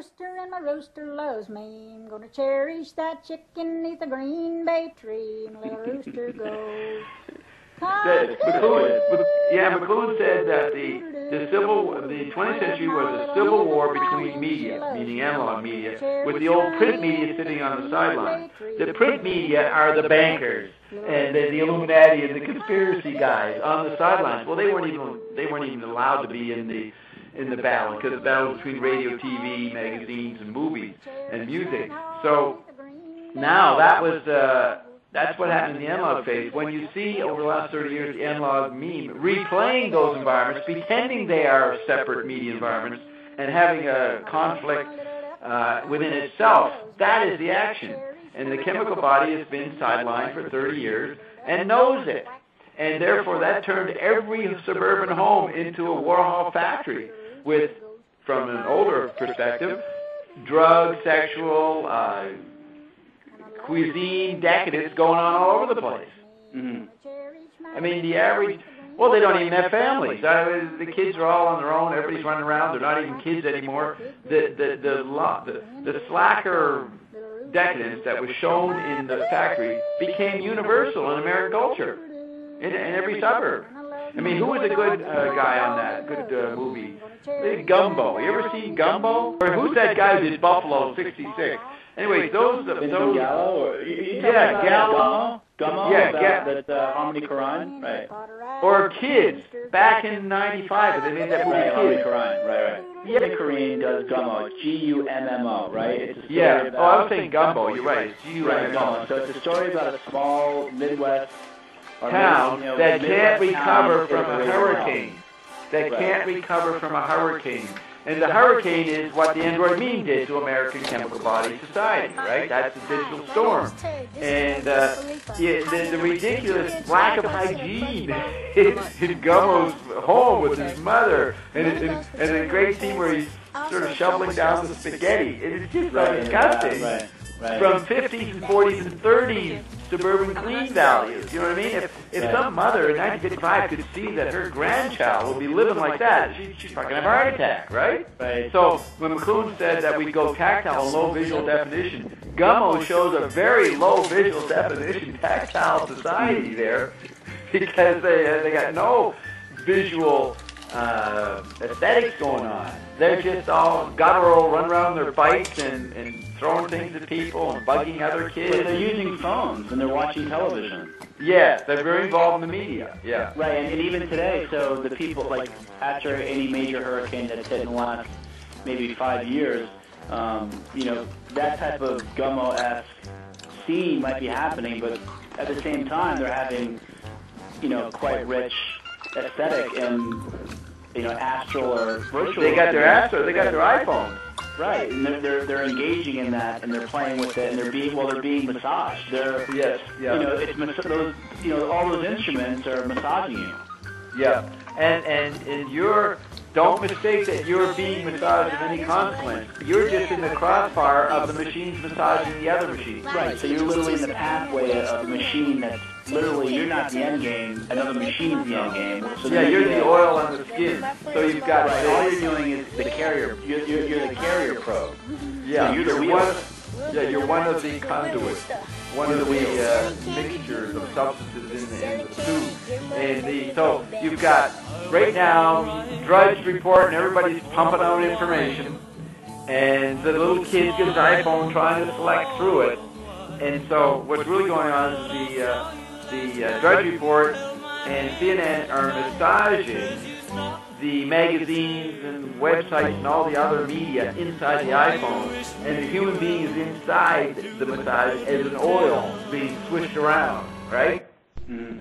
rooster and my rooster loves me. I'm gonna cherish that chicken neath the green bay tree. My little rooster goes. That McLuhan, yeah, McLuhan said that the the civil the 20th century was a civil war between media, meaning analog media, with the old print media sitting on the sidelines. The print media are the bankers and the, the Illuminati and the conspiracy guys on the sidelines. Well, they weren't even they weren't even allowed to be in the in the battle because the battle between radio, TV, magazines, and movies and music. So now that was. Uh, that's what happened in the analog phase. When you see over the last 30 years the analog meme replaying those environments, pretending they are separate media environments, and having a conflict uh, within itself, that is the action. And the chemical body has been sidelined for 30 years and knows it. And therefore, that turned every suburban home into a Warhol factory with, from an older perspective, drug, sexual, uh, cuisine decadence going on all over the place. Mm-hmm. I mean, the average. Well, they don't even have families. I, the kids are all on their own. Everybody's running around. They're not even kids anymore. The the the the, the slacker decadence that was shown in the factory became universal in American culture, in, in every suburb. I mean, who was a good uh, guy on that good uh, movie? Uh, Gumbo. You ever see Gumbo? Or who's that guy who did Buffalo '66? Anyway, those those Vincent Gallo, or Yeah, Gallo. Gummo, Gummo, Yeah, that, Ga- that uh, Harmony Korine, right? or Kids back in '95. They made that movie Right, Harmony Korine, right, right. Yeah. Korine does Gummo, G-U-M-M-O, right? It's a story Yeah. about, Oh, I was saying Gumbo. You're right. It's Right, Gummo. So it's a story about a small Midwest town that can't recover from a hurricane. That can't recover from a hurricane. And the hurricane is what the Android meme did to American chemical body society, right? That's the digital storm. And uh, yeah, the, the ridiculous lack of hygiene in, in Gummo's home with his mother, and, and, and a great scene where he's sort of shoveling down the spaghetti. It is just Right, disgusting. Right. From 50s and 40s and 30s suburban clean values. You know what I mean? If if some mother in 1955 could see that her grandchild will be living like that, she, she's fucking have a heart attack, right? Right. So when McLuhan said that we'd go tactile and low visual definition, Gummo shows a very low visual definition tactile society there because they uh, they got no visual uh, aesthetics going on. They're just all guttural, run around their bikes and, and throwing things at people and bugging other But kids. they're using phones and they're watching television. Yeah, they're very involved in the media. Yeah. Right, and, and even today, so the people, like, after any major hurricane that's hit in the last maybe five years, um, you know, that type of Gummo-esque scene might be happening, but at the same time, they're having, you know, quite rich aesthetic and, you know, astral or virtual. They got their Astro, they got their iPhones. Right, and they're, they're, they're engaging in that, and they're playing with it, and they're being, well, they're being massaged. They're, Yes, yeah. you know, it's, mas- those, you know, all those instruments are massaging you. Yeah, and and and you're don't mistake that you're being massaged of any consequence. You're just in the crossfire of the machines massaging the other machines. Right, so you're literally in the pathway of a machine that's literally, you're not the end game, another machine's the end game. So Yeah, you're the oil on the skin. So you've got Right, all you're doing is the carrier, you're, you're, you're the carrier probe. yeah, so you're the wheel. one. Yeah, you're one of the conduits, one of the uh, mixtures of substances in the, in the soup. And the so you've got right now Drudge report and everybody's pumping out information, and the little kid gets his iPhone trying to select through it. And so what's really going on is the uh, the uh, Drudge report and CNN are massaging the magazines and websites and all the other media inside the iPhone, and the human being is inside the massage as an oil being swished around, right? Mhm.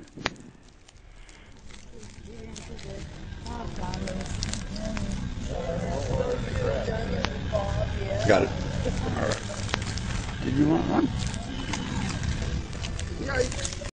Got it. All right. Did you want one? Yikes.